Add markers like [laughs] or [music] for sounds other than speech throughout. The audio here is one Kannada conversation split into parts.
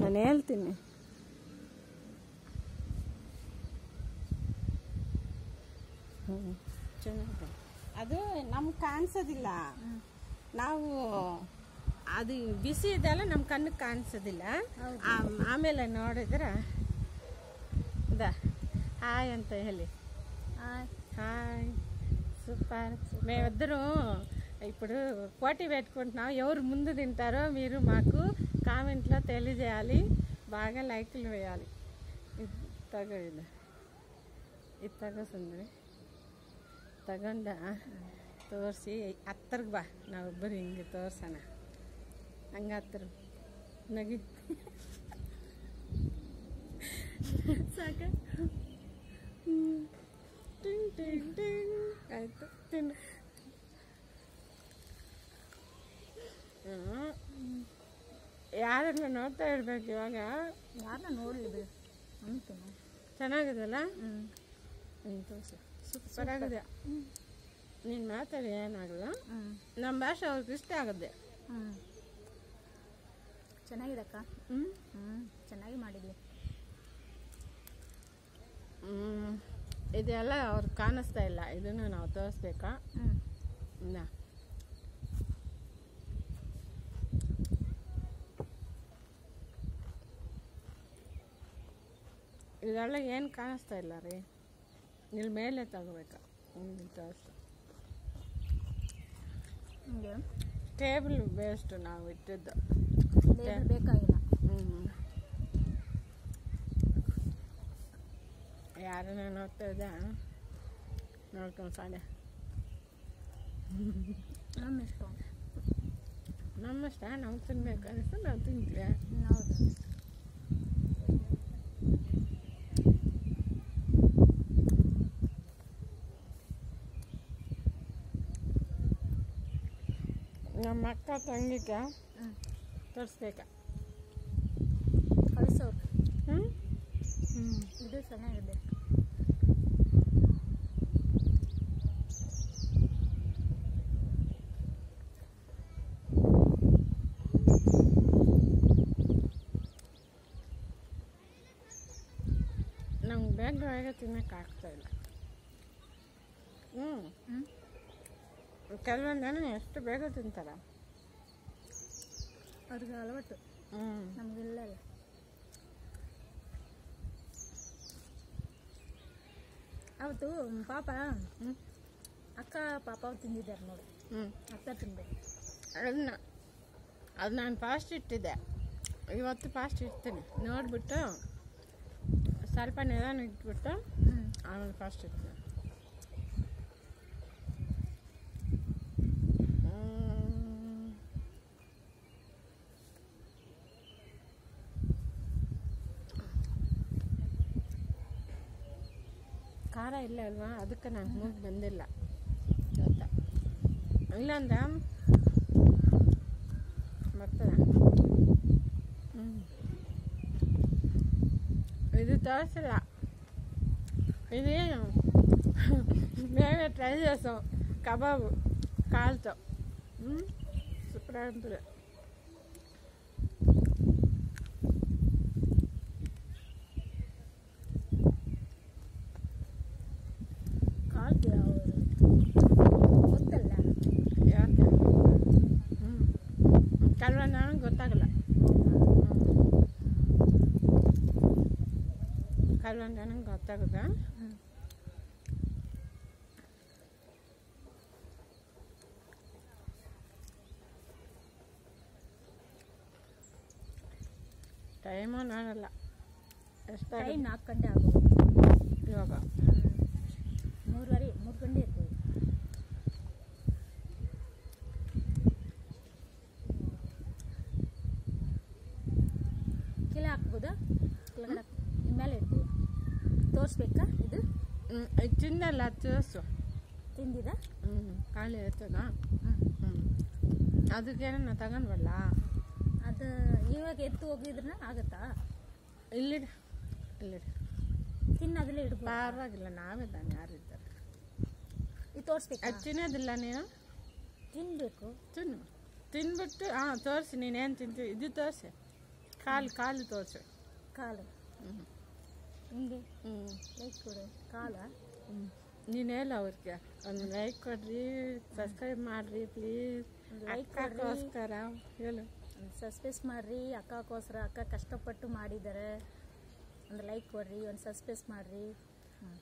ನಾನು ಹೇಳ್ತೀನಿ. ಚೆನ್ನಾಗಿದೆ. ಅದು ನಮ್ ಕಾಣಿಸೋದಿಲ್ಲ. ನಾವು ಅದು ಬಿಸಿ ಇದೆಲ್ಲ ನಮ್ಮ ಕಣ್ಣಿಗೆ ಕಾಣಿಸೋದಿಲ್ಲ. ಆಮೇಲೆ ನೋಡಿದ್ರೆ ಹಾಯ್ ಅಂತ ಹೇಳಿ. ಹಾಯ್ ಸೂಪರ್ ಮೇವಿದ್ರೂ ఇప్పుడు పోటీ పెట్టుకుంటున్నాం ఎవరు ముందు తింటారో మీరు మాకు కామెంట్లో తెలియజేయాలి బాగా లైక్లు వేయాలి ಇದು ತಗೋ ಇದು ಇದು ತಗೋ ಸುಂದ್ರಿ ತಗೊಂಡ ತೋರಿಸಿ ಹತ್ತರ್ಗೆ ಬಾ ನಾವಿಬ್ಬರು ಹಿಂಗೆ ತೋರ್ಸೋಣ ಹಂಗೆ ಹತ್ರ ನಗಿ ಸಾಕ ಟಿಂಗ್ ಟಿಂಗ್ ಟಿಂಗ್ ಆಯ್ತು ತಿನ್ನು ಯಾರನ್ನ ನೋಡ್ತಾ ಇರ್ಬೇಕು ಇವಾಗ? ಯಾರನ್ನ ನೋಡಲಿ ಬಿಡು ಅಂತೀನಿ ಚೆನ್ನಾಗಿದೆಲ್ಲ ಸೂಪರ್ ಆಗಿದೆ ನೀನು ಮಾತಾಡಿ ಏನಾಗಲ್ಲ. ನಮ್ಮ ಭಾಷೆ ಅವ್ರಿಗೆ ಇಷ್ಟ ಆಗುತ್ತೆ. ಚೆನ್ನಾಗಿದಕ್ಕ ಚೆನ್ನಾಗಿದೆ ಅಕ್ಕ. ಹ್ಞೂ ಹ್ಞೂ ಚೆನ್ನಾಗಿ ಮಾಡಿದ್ವಿ ಹ್ಞೂ ಇದೆಲ್ಲ ಅವ್ರಿಗೆ ಕಾಣಿಸ್ತಾ ಇಲ್ಲ. ಇದನ್ನು ನಾವು ತೋರಿಸ್ಬೇಕಾ? ಹ್ಞೂ ಇದೆಲ್ಲ ಏನು ಕಾಣಿಸ್ತಾ ಇಲ್ಲ ರೀ? ಇಲ್ಲಿ ಮೇಲೆ ತಗೋಬೇಕಾ? ಒಂದು ತೋರಿಸ್ತು ಹಂಗೆ? ಟೇಬಲ್ ಬೇಸ್ಟ್ ನಾವು ಇಟ್ಟಿದ್ದು. ಬೇಕಾಗಿಲ್ಲ. ಹ್ಞೂ ಯಾರನ್ನ ನೋಡ್ತಾ ಇದ್ದ ನೋಡ್ಕೊಂಡು ಸಾಡೆ ನಮ್ಮ ಇಷ್ಟ. ನಮ್ಮಷ್ಟ ನಾವು ತಿನ್ಬೇಕು ಅನಿಸ್ತು ನಾವು ತಿಂತೀವಿ ಹೌದು. ನಮ್ಮ ಅಕ್ಕ ತಂಗಿಗೆ ಹ್ಞೂ ತೋರಿಸ್ಬೇಕ. ಕಳಿಸೋರು ಹ್ಞೂ ಹ್ಞೂ ಇದು ಚೆನ್ನಾಗಿದೆ. ನಮ್ಗೆ ಬೇಗ ಬೇಗ ತಿನ್ನಕ್ಕೆ ಆಗ್ತಾ ಇಲ್ಲ. ಹ್ಞೂ ಹ್ಞೂ ಕೆಲವೊಂದು ಜನ ಎಷ್ಟು ಬೇಗ ತಿಂತಾರ? ಅವ್ರಿಗೆ ಅಲವತ್ತು ಹ್ಞೂ ನಮಗಿಲ್ಲ ಅಲ್ಲ. ಅವತ್ತು ಪಾಪ ಹ್ಞೂ ಅಕ್ಕ ಪಾಪ ಅವ್ರು ತಿಂದಿದ್ದಾರೆ ನೋಡಿ. ಹ್ಞೂ ಅಕ್ಕ ತಿಂದೆ ಅದನ್ನ ಅದು ನಾನು ಫಾಸ್ಟ್ ಇಟ್ಟಿದ್ದೆ. ಇವತ್ತು ಫಾಸ್ಟ್ ಇಡ್ತೀನಿ. ನೋಡಿಬಿಟ್ಟು ಸ್ವಲ್ಪ ನಿಧಾನ ಇಟ್ಬಿಟ್ಟು ಹ್ಞೂ ಆಮೇಲೆ ಫಾಸ್ಟ್ ಇಡ್ತೀನಿ. ವಾರ ಇಲ್ಲ ಅಲ್ವಾ ಅದಕ್ಕೆ ನಾನು ಮೂರು ಬಂದಿಲ್ಲ ಗೊತ್ತಾ ಇಲ್ಲಾಂದ ಬರ್ತದ ಇದು ತೋರಿಸಿಲ್ಲ ಇದೇನು ಬೇಗ ಟ್ರೈ ಕಬಾಬು ಕಾಲ್ತು ಹ್ಞೂ ಸೂಪರಾಗ್ತದೆ ಕೆಲವೊಂದು ಅಂತ ನಂಗೆ ಗೊತ್ತಾಗದ ಟೈಮು ನಾನಲ್ಲ ಎಷ್ಟು ಟೈಮ್ ನಾಲ್ಕು ಗಂಟೆ ಆಗೋದು. ಇವಾಗ. ಮೂರುವರೆ ಮೂರು ಗಂಟೆ ಇರ್ತದೆ. ಕಿಲ ಹಾಕ್ಬೋದಾ? ಇಡ್ತೀವಿ ತೋರಿಸ್ಬೇಕಾ ಇದು? ತಿನ್ನಲ್ಲ ತೋರಿಸು. ತಿಂದಿದ? ಹ್ಞೂ ಖಾಲಿ ಇರ್ತದ ಅದಕ್ಕೇನ ತಗೊಂಡ್ವಲ್ಲ? ಅದು ಇವಾಗ ಎತ್ತು ಹೋಗಿದ್ರನ ಆಗುತ್ತಾ? ಇಲ್ಲಿಡ ಇಲ್ಲಿಡ. ತಿನ್ನೋದಲ್ಲೇ ಇಡ್ಬೋದು. ಪರವಾಗಿಲ್ಲ ನಾವೇ ತಾನೆ ಯಾರಿದ್ದಾರೆ ಇದು ತೋರಿಸ್ಬೇಕು? ಅದು ತಿನ್ನೋದಿಲ್ಲ ನೀನು? ತಿನ್ಬೇಕು. ತಿನ್ನು. ತಿನ್ಬಿಟ್ಟು ಹಾಂ ತೋರಿಸಿ ನೀನೇನು ತಿಂತೀವಿ ಇದು ತೋರಿಸಿ. ಕಾಲು ಕಾಲು ತೋರಿಸು. ಕಾಲು. ಹಿಂಗೆ ಹ್ಞೂ ಲೈಕ್ ಕೊಡು. ಕಾಲ? ಹ್ಞೂ ನೀನು ಹೇಳ ಅವ್ರಿಗೆ. ಒಂದು ಲೈಕ್ ಕೊಡ್ರಿ ಸಬ್ಸ್ಕ್ರೈಬ್ ಮಾಡಿರಿ ಪ್ಲೀಸ್ ಲೈಕ್. ಅಕ್ಕಕ್ಕೋಸ್ಕರ ಹೇಳು. ಸಸ್ಪೆಸ್ ಮಾಡ್ರಿ ಅಕ್ಕಕ್ಕೋಸ್ಕರ ಅಕ್ಕ ಕಷ್ಟಪಟ್ಟು ಮಾಡಿದ್ದಾರೆ. ಒಂದು ಲೈಕ್ ಕೊಡ್ರಿ ಒಂದು ಸಸ್ಪೆಸ್ ಮಾಡ್ರಿ [laughs] ಹ್ಮ್.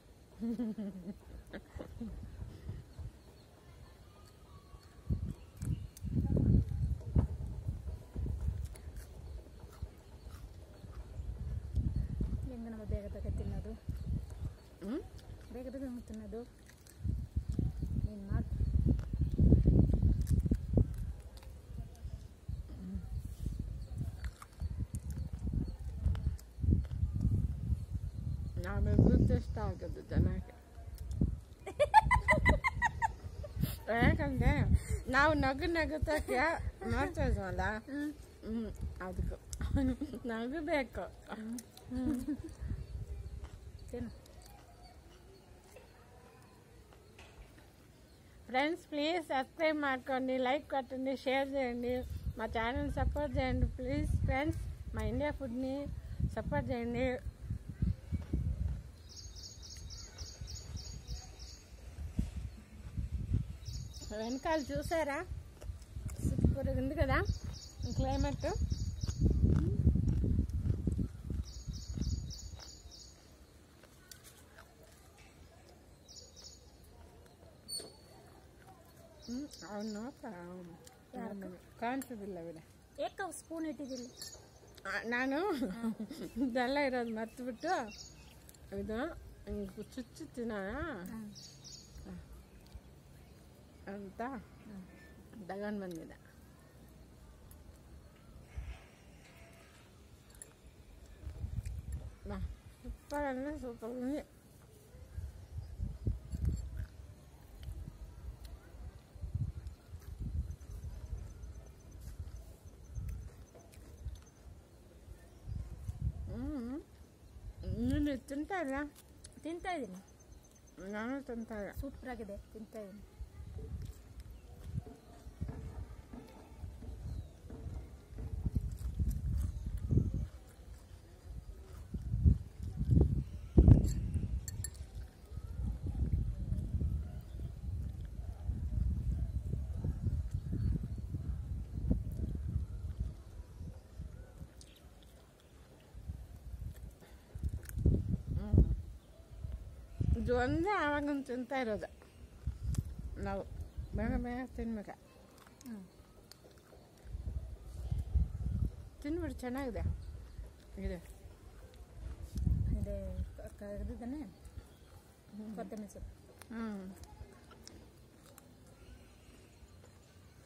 ಹೆಂಗ ನಮ್ಮ ಬೇಗ ಬೇಗ ತಿನ್ನೋದು ಹ್ಞೂ ಬೇಗ ಬೇಗ ಹೆಂಗ್ ತಿನ್ನೋದು ನೀನು ಮಾಡು ನಾವಿಬ್ಬರು ಇಷ್ಟ ಆಗೋದು ಜನಕ್ಕೆ ಯಾಕಂದ್ರೆ ನಾವು ನಗು ನಗುತ್ತಕ್ಕೆ [laughs] ಮಾಡ್ತಾ ಇದ್ವಲ್ಲ? ಹ್ಞೂ ಅದಕ್ಕೂ. ನಗು ಬೇಕು. [laughs] ತಿನ್ನು. ఫ్రెండ్స్ ప్లీజ్ సబ్స్క్రైబ్ మార్కోండి లైక్ కొట్టండి షేర్ చేయండి. మా ఛానల్ సపోర్ట్ చేయండి. ప్లీజ్ ఫ్రెండ్స్ మా ఇండియా ఫుడ్ని సపోర్ట్ చేయండి. వెనకాల చూసారా? సూపర్ ఉంది కదా? క్లైమేట్ ಅವನು ಕಾಣಿಸೋದಿಲ್ಲ ಬಿಡ ಏಕ ಸ್ಪೂನ್ ಇಟ್ಟಿದ್ದಿಲ್ಲ ಆ, ನಾನು ಇದೆಲ್ಲ ಇರೋದು ಮರ್ತ್ಬಿಟ್ಟು ಇದು ಹಿಂಗೆ ತಿನ್ನೋಣ ಅಂತ ತಗೊಂಡು ಬಂದಿದೆ ಸೂಪರ್ ಅಂದರೆ ಸೂಪರ್ ఉంది ಹ್ಞೂ ನೀನು ತಿಂತಾ ಇಲ್ಲ ತಿಂತಾ ಇದ್ದೀನಿ. ನಾನು ತಿಂತಾ ಇಲ್ಲ. ಸೂಪರ್ ಆಗಿದೆ ತಿಂತಾ ಇದ್ದೀನಿ. ಇದು ಒಂದೇ ಆವಾಗ ತಿಂತಾ ಇರೋದು. ನಾವು ಬೇಗ ಬೇಗ ತಿನ್ಬೇಕ. ತಿನ್ಬಿಡಿ ಚೆನ್ನಾಗಿದೆ. ಇದೆ. ಇದೆ ಕರೆದಿದ್ದಾನೆ. ಕೊತ್ತಂಬರಿ ಸೊಪ್ಪು. ಹ್ಞೂ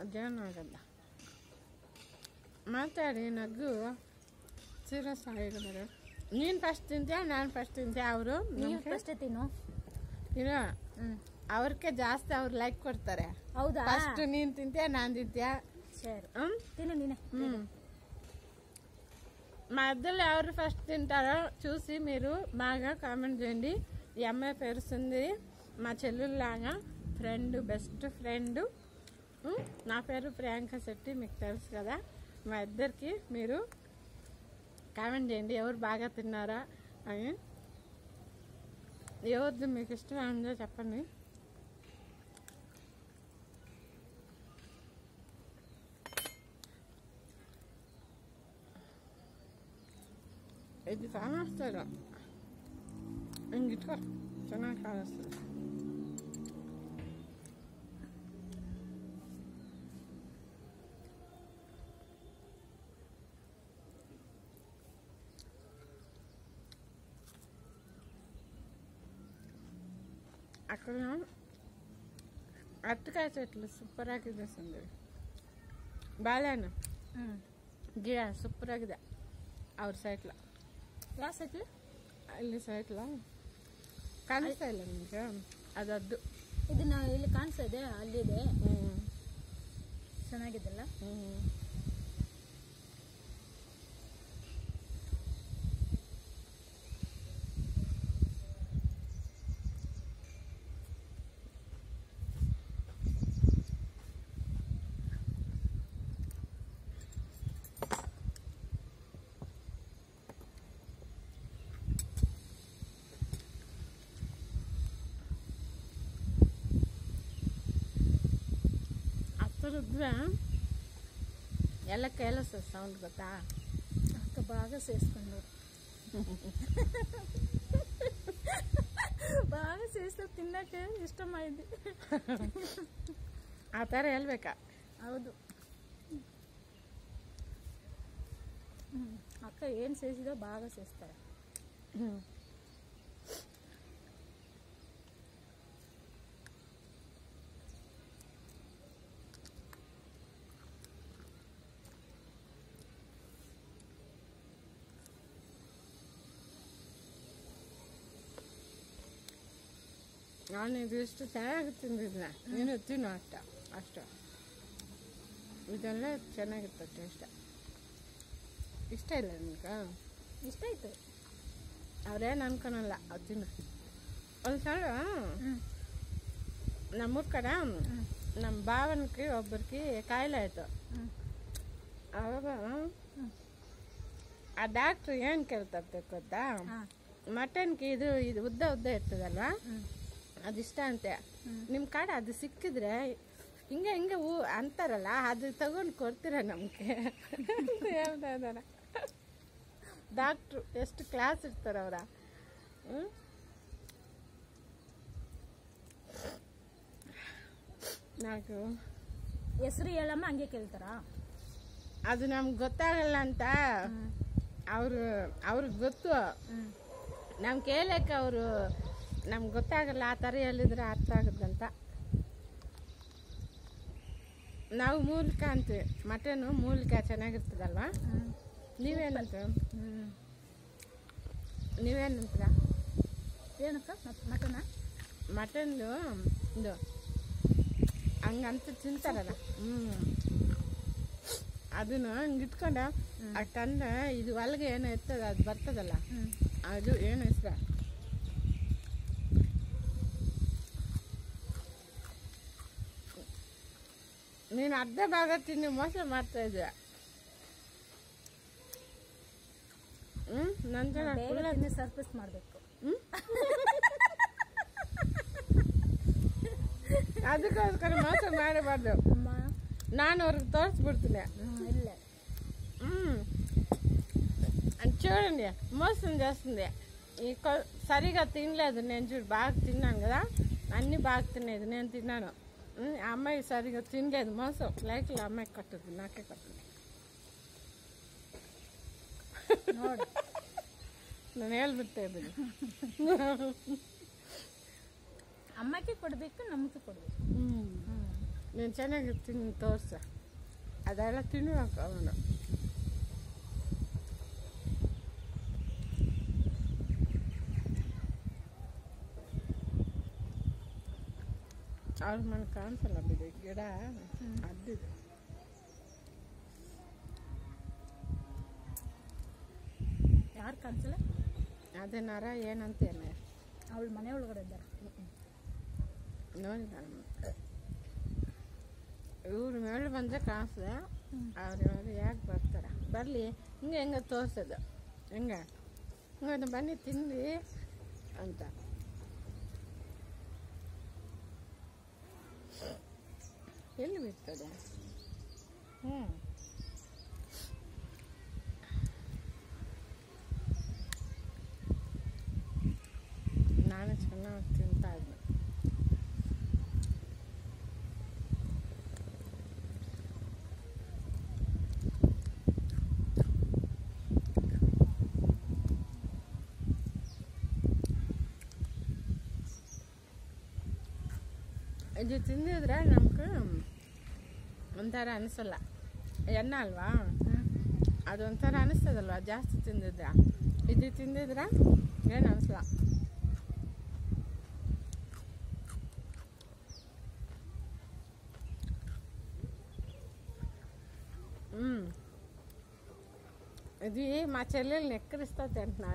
ಅದೇನು ಆಗಲ್ಲ. ಮಾತಾಡಿ ನಗು ಸೀರಿಯಸ್ ಆಗಿದ್ದಾರೆ ನೀನು ಫಸ್ಟ್ ತಿಂತೀಯ ನಾನು ಫಸ್ಟ್ ತಿಂತೀಯ ಅವರು? ನೀವು ಫಸ್ಟ್ ತಿನ್ನು. ಇರೋ ಹ್ಞೂ ಅವ್ರಿಗೆ ಜಾಸ್ತಿ ಅವ್ರು ಲೈಕ್ ಕೊಡ್ತಾರೆ ಹೌದಾ ಫಸ್ಟ್ ನೀನು తింటే ನಾನು తింటా ಸರಿ ಹ್ಮ್? ತಿನ್ನು ನೀನೆ మ్మ్. మా ఇద్దరు ఎవరు ఫస్ట్ తింటారో చూసి మీరు బాగా కామెంట్ చేయండి ఈ అమ్మాయి పేరు సుందరి మా చెల్లెల్లాగా ఫ్రెండ్ బెస్ట్ ఫ్రెండ్ నా పేరు ప్రియాంక శెట్టి మీకు తెలుసు కదా మా ఇద్దరికి మీరు కామెంట్ చేయండి ఎవరు బాగా తిన్నారా అని ఎవరిది మీకు ఇష్టమైందో చెప్పండి ఇది కానేస్తారు ఇంగిట్టుకో ಚೆನ್ನಾಗಿ ಕಾಣಿಸ್ತದೆ ಹತ್ತು ಕಾಯಿ ಚಟ್ಲಿ ಸೂಪರ್ ಆಗಿದೆ ಸಂದೀವಿ ಬಾಳೆಹಣ್ಣು. ಗಿಡ ಸೂಪರ್ ಆಗಿದೆ. ಅವ್ರ ಸೈಟ್ಲ ಯಾವ ಸೈಟ್ಲ ಇಲ್ಲಿ ಸೈಟ್ಲ ಕಾಣಿಸ್ತಾ ಇಲ್ಲ ನಿಮಗೆ? ಅದದ್ದು. ಇದು ನಾವು ಇಲ್ಲಿ ಕಾಣಿಸ್ತಾ ಇದೆ ಅಲ್ಲಿದೆ. ಚೆನ್ನಾಗಿದ್ದಲ್ಲ? ಹ್ಞೂ ರುದ್ರ ಎಲ್ಲ ಕೇಳಿಸ್ತದೆ ಸೌಂಡ್ ಗೊತ್ತಾ ಅಕ್ಕ బాగా చేసుకున్నారు బాగా చేస్తే తిన్నాకే ఇష్టమైంది ಆ ಥರ ಹೇಳ್ಬೇಕಾ ಹೌದು ಹ್ಮ್. ಅಕ್ಕ ಏನು చేసిదో బాగా చేస్తారు ನಾನು ಇದಿಷ್ಟು ಚೆನ್ನಾಗಿ ತಿಂದಿದ್ದೆ ನೀನು ತಿನ್ನು ಅಷ್ಟ ಅಷ್ಟು. ಇದೆಲ್ಲ ಚೆನ್ನಾಗಿತ್ತು ಟೇಸ್ಟ್ ಇಷ್ಟ ಇಲ್ಲ ನಿಮ್ಗೆ? ಇಷ್ಟ ಆಯ್ತು. ಅವ್ರೇನು ಅನ್ಕೊಳಲ್ಲ ಅದು ತಿನ್ನು. ಒಂದು ಸಲ ನಮ್ಮ ನಮ್ಮೂರ ಕಡೆ ನಮ್ಮ ಭಾವನಕ್ಕೆ ಒಬ್ಬರಿಗೆ ಕಾಯಿಲೆ ಆಯಿತು. ಅವಾಗ ಆ ಡಾಕ್ಟ್ರು ಏನು ಕೇಳ್ತಾರೆ ಗೊತ್ತಾ? ಮಟನ್ಗೆ ಇದು ಇದು ಉದ್ದ ಉದ್ದ ಇರ್ತದಲ್ವಾ? ಅದಿಷ್ಟ ಅಂತೆ. ನಿಮ್ಮ ಕಡೆ ಅದು ಸಿಕ್ಕಿದ್ರೆ ಹಿಂಗೆ ಹಿಂಗೆ ಹೂ ಅಂತಾರಲ್ಲ ಅದು ತಗೊಂಡು ಕೊಡ್ತೀರ ನಮಗೆ? ಹೇಳ್ತಾ ಡಾಕ್ಟ್ರು ಎಷ್ಟು ಕ್ಲಾಸ್ ಇರ್ತಾರೆ ಅವರ? ನಾಲ್ಕು. ಹೆಸರು ಹೇಳಮ್ಮ ಹಂಗೆ ಕೇಳ್ತಾರ? ಅದು ನಮ್ಗೆ ಗೊತ್ತಾಗಲ್ಲ ಅಂತ. ಅವರು ಅವ್ರಿಗೆ ಗೊತ್ತು. ನಮ್ಗೆ ನಾವು ಕೇಳಕ್ಕೆ ಅವರು ನಮ್ಗೆ ಗೊತ್ತಾಗಲ್ಲ ಆ ಥರ ಹೇಳಿದ್ರೆ ಅರ್ಥ ಆಗುತ್ತಂತ ನಾವು ಮೂಲಕ ಅಂತೀವಿ. ಮಟನು ಮೂಲಿಕ ಚೆನ್ನಾಗಿರ್ತದಲ್ವ? ಹ್ಞೂ ನೀವೇನಂತ? ನೀವೇನಂತೀರ? ಏನಕ್ಕ? Mutton mutton? ಮಟನ್ದು ಇದು ಹಂಗಂತ ತಿಂತಾರಲ್ಲ. ಹ್ಞೂ ಅದನ್ನು ಹಂಗೆ ಇಟ್ಕೊಂಡ ತಂದ ಇದು ಒಳಗೆ ಏನೋ ಇರ್ತದ ಅದು ಬರ್ತದಲ್ಲ. ಅದು ಏನು ಹೆಸ್ರ? ನೀನು ಅರ್ಧ ಭಾಗ ತಿಂದು ಮೋಸ ಮಾಡ್ತಾ ಇದ್ದೆ ಹ್ಞೂ ನಂತರ ಬೇಗ ತಿಂದು ಸರ್ಪ್ರೈಸ್ ಮಾಡಬೇಕು ಅದಕ್ಕೋಸ್ಕರ ಮೋಸ ಮಾಡಬಾರ್ದು ಅಮ್ಮ ನಾನು ಅವ್ರಿಗೆ తోర్చిపెడుతున్నా ಹ್ಞೂ ಇಲ್ಲ చూడండి మోసం చేస్తుంది ఈ కొ- సరిగా తినలేదు నేను చూడు బాగా తిన్నాను కదా అన్నీ బాగా తినేది నేను తిన్నాను ఉమ్, ఆ అమ్మాయి సరిగా తినలేదు మోసం లైక్లు ఆ అమ్మాయికి కట్టదు నాకే కట్టదు ನೋಡಿ ನಾನು ಹೇಳ್ಬಿಡ್ತಾ ಇದ್ದೀನಿ ಅಮ್ಮಕ್ಕೆ ಕೊಡಬೇಕು ನಮಗೆ ಕೊಡಬೇಕು ಹ್ಮ್. నేను ಚೆನ್ನಾಗಿ ತಿನ್ ತೋರ್ಸ ಅದೆಲ್ಲ ತಿನ್ಬೇಕು ಅವನು ಅವ್ರ ಮನೆ ಕಾಣಿಸಲ್ಲ ಬಿಡಿ ಗಿಡ ಅದ್ದಿದೆ ಯಾರು ಕಾಣಿಸಲ್ಲ ಅದೇ ನರ ಏನಂತೇನೆ ಅವಳ ಮನೆ ಒಳಗಡೆ ಇದ್ದಾರೆ ನೋಡಿ ನಾನು ಇವ್ರ ಮೇಲೆ ಬಂದರೆ ಕಾಣಿಸ್ದೆ ಅವ್ರು ಇವಾಗ ಯಾಕೆ ಬರ್ತಾರೆ ಬರಲಿ ಹಿಂಗೆ ಹೆಂಗೆ ತೋರಿಸೋದು ಹೆಂಗೆ ಹಿಂಗೆ ಬನ್ನಿ ತಿಂದು ಅಂತ ಎಲ್ಲಿ ಬಿಡ್ತದೆ? ಹ್ಞೂ ನಾನು ಚೆನ್ನಾಗಿ ತಿಂತಾ ಇದ್ದೆ. ಇದು ತಿಂದಿದ್ರೆ ನಮ್ಗೆ ಒಂಥರ ಅನಿಸಲ್ಲ ಎಣ್ಣೆ ಅಲ್ವಾ ಅದೊಂಥರ ಅನಿಸ್ತದಲ್ವಾ ಜಾಸ್ತಿ ತಿಂದಿದ್ರೆ ಇದು ತಿಂದಿದ್ರೆ ಏನು ಅನಿಸಲ್ಲ ಹ್ಞೂ ఇది మా చెల్లెల్ని ఎక్కడిస్తా తింటున్నా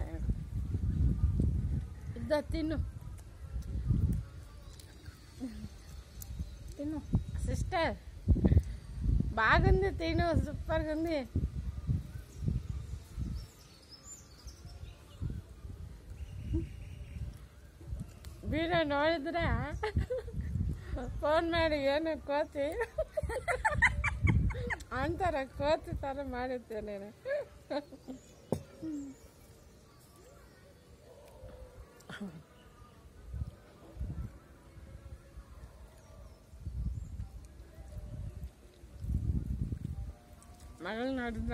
ఇద్దా తిను ತಿನ್ನು సిస్టర్ బాగుంది తిను సూపర్గా ఉంది ವಿಡಿಯೋ ನೋಡಿದ್ರೆ ಫೋನ್ ಮಾಡಿ ಏನು ಕೋತಿ ಅಂತಾರ ಕೋತಿ ಥರ ಮಾಡಿದ್ದೆ ನೀನು ಮಗಳು ನೋಡಿದ್ರ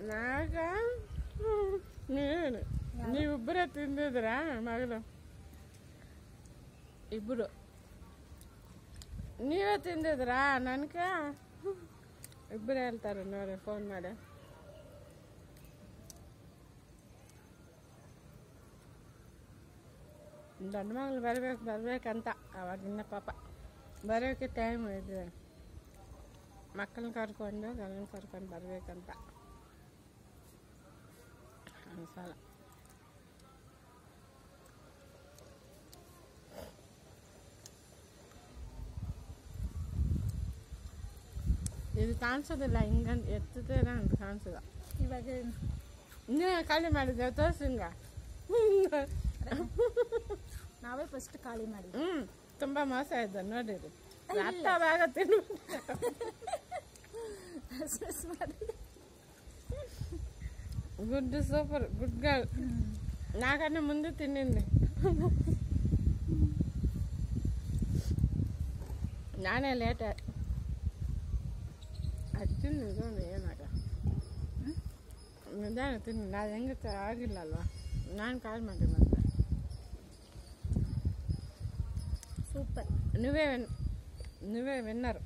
ನಾಗ? ನೀನು. ನೀವಿಬ್ಬರೇ ತಿಂದಿದ್ರ ಮಗಳು? ಇಬ್ಬರು ನೀವೇ ತಿಂದಿದ್ರಾ ನನಗೆ ಇಬ್ಬರು ಹೇಳ್ತಾರೆ ನೋಡಿ ಫೋನ್ ಮಾಡಿ. ದೊಡ್ಡ ಮಗಳು ಬರ್ಬೇಕು ಬರ್ಬೇಕಂತ. ಅವಾಗಿನ್ನ ಪಾಪ. ಬರೋಕೆ ಟೈಮ್ ಇದೆ. ಮಕ್ಕಳನ್ನ ಕರ್ಕೊಂಡು ಗಂಡನ ಕರ್ಕೊಂಡು ಬರಬೇಕಂತ. ಅನ್ಸಲ್ಲ ಇದು ಕಾಣಿಸೋದಿಲ್ಲ ಹಿಂಗಂತ ಎತ್ತಿದ್ರೆ ಅಂತ ಕಾಣಿಸೋದ. ಇವಾಗ ಇನ್ನೇ ಖಾಲಿ ಮಾಡಿದ್ದೆ ತೋರ್ಸು ಹಿಂಗ. ನಾವೇ ಫಸ್ಟ್ ಖಾಲಿ ಮಾಡಿ ಹ್ಞೂ ತುಂಬ ಮೋಸ ಇದ್ದ ನೋಡಿರಿ ಅರ್ಥ ಭಾಗ ತಿನ್ನು ಮಾಡಿ ಗುಡ್ ಸೂಪರ್ ಗುಡ್ ಗರ್ಲ್ ನಾಕನ್ನ ಮುಂದೆ ತಿನ್ನಿಂది ನಾನೇ ಲೇಟ್ ಅದು ತಿನ್ನು ಇದೊಂದು ಏನಾಗ ನಿಧಾನ ತಿನ್ನು ನಾನು ಹೆಂಗೆ ಆಗಿಲ್ಲ ಅಲ್ವಾ ನಾನು ಕಾಲ್ ಮಾಡಿ ಮತ್ತೆ ಸೂಪರ್ ನೀವೇ ವಿನ್ ನೀವೇ ವಿನ್ನರ್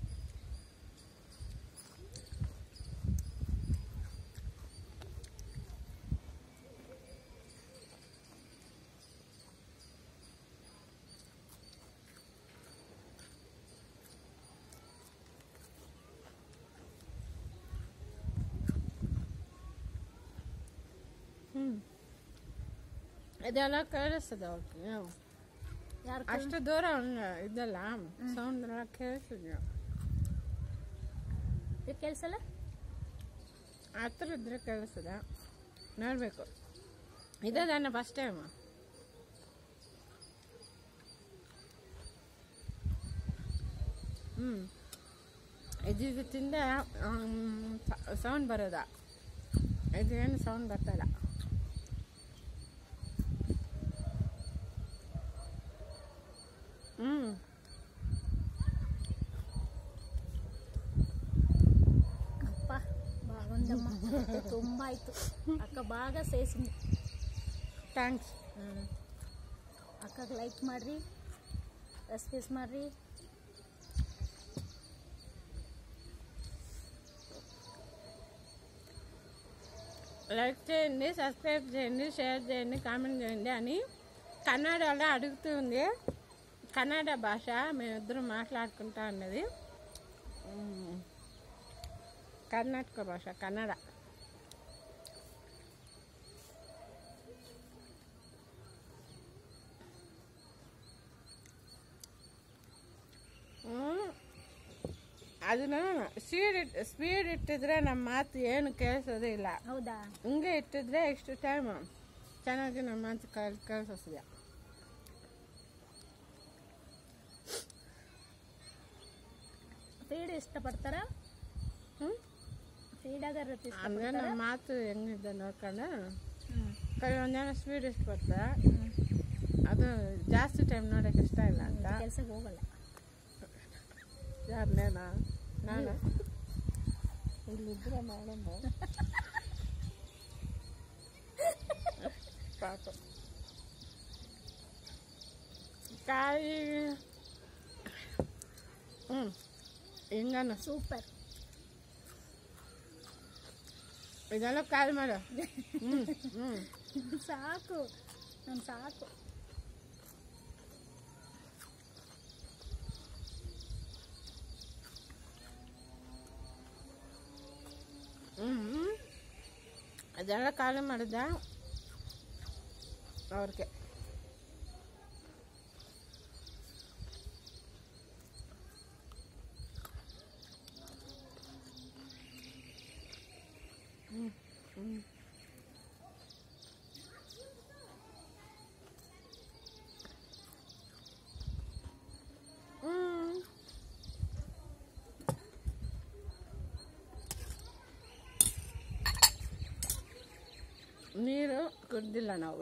ಹ್ಞೂ ಇದೆಲ್ಲ ಕೇಳಿಸ್ತದೆ ಅವ್ರಿಗೆ ಯಾರು ಅಷ್ಟು ದೂರ ಅವ್ನ ಇದಲ್ಲ ಸೌಂಡ್ ಎಲ್ಲ ಕೇಳಿಸಿದ್ಯ ಕೇಳಿಸಲ್ಲ? ಹತ್ರ ಇದ್ರೆ ಕೇಳಿಸ್ತದ. ನೋಡ್ಬೇಕು. ಇದೇ ನನ್ನ ಫಸ್ಟ್ ಟೈಮ್ ಹ್ಞೂ ಇದು ತಿಂದ ಸೌಂಡ್ ಬರೋದ? ಏನು ಸೌಂಡ್ ಬರ್ತಾಯಿಲ್ಲ ಅಪ್ಪ బాగుందమ్మ ತುಂಬ ಆಯ್ತು ಅಕ್ಕ బాగా చేసింది ಥ್ಯಾಂಕ್ಸ್ ಅಕ್ಕಗೆ ಲೈಕ್ ಮಾಡ್ರಿ ರೆಸ್ಪೀಸ್ ಮಾಡ್ರಿ లైక్ చేయండి సబ్స్క్రైబ్ చేయండి షేర్ చేయండి కామెంట్ చేయండి అని కన్నడలో అడుగుతుంది కన్నడ భాష మేమిద్దరం మాట్లాడుకుంటా ఉన్నది మ్మ్. కర్ణాటక భాష కన్నడ ಮ್ಮ್. ಅದನ್ನ ಸ್ಪೀಡ್ ಇಟ್ ಸ್ಪೀಡ್ ಇಟ್ಟಿದ್ರೆ ನಮ್ಮ ಮಾತು ಏನು ಕೇಳಿಸೋದೇ ಇಲ್ಲ ಹೌದಾ ಹಿಂಗೆ ಇಟ್ಟಿದ್ರೆ ಇಷ್ಟು ಟೈಮ್ ಚೆನ್ನಾಗಿ ನಮ್ಮ ಮಾತು ಕೇಳ್ ಇಷ್ಟಪಡ್ತಾರ? ಹ್ಞೂ ಫೀಡಾಗರ ಅಂದರೆ ನಮ್ಮ ಮಾತು ಹೆಂಗಿದೆ ನೋಡ್ಕೊಂಡು ಕೆಲವೊಂದು ಜನ ಸ್ಪೀಡ್ ಇಷ್ಟಪಡ್ತಾರ ಅದು ಜಾಸ್ತಿ ಟೈಮ್ ನೋಡೋಕೆ ಇಷ್ಟ ಇಲ್ಲ ಅಂತ. ಕೆಲ್ಸಕ್ಕೆ ಹೋಗಲ್ಲ. ಯಾರನೇನಾ? ನಾನು? ಇಲ್ಲಿದ್ರೆ ಮಾಡೋಣ ಪಾಪ. ಕಾಯಿ. ಹ್ಞೂ ಹಿಂಗನು ಸೂಪರ್ ಇದೆಲ್ಲ ಕಾಯಿ ಮಾಡು ಹ್ಞೂ ಹ್ಞೂ ಸಾಕು ನಾನು ಸಾಕು ಹ್ಞೂ ಅದೆಲ್ಲ ಖಾಲಿ ಮಾಡಿದ್ದ ಅವ್ರಿಗೆ ಹ್ಞೂ ಹ್ಞೂ ನೀರು ಕುಡ್ದಿಲ್ಲ ನಾವು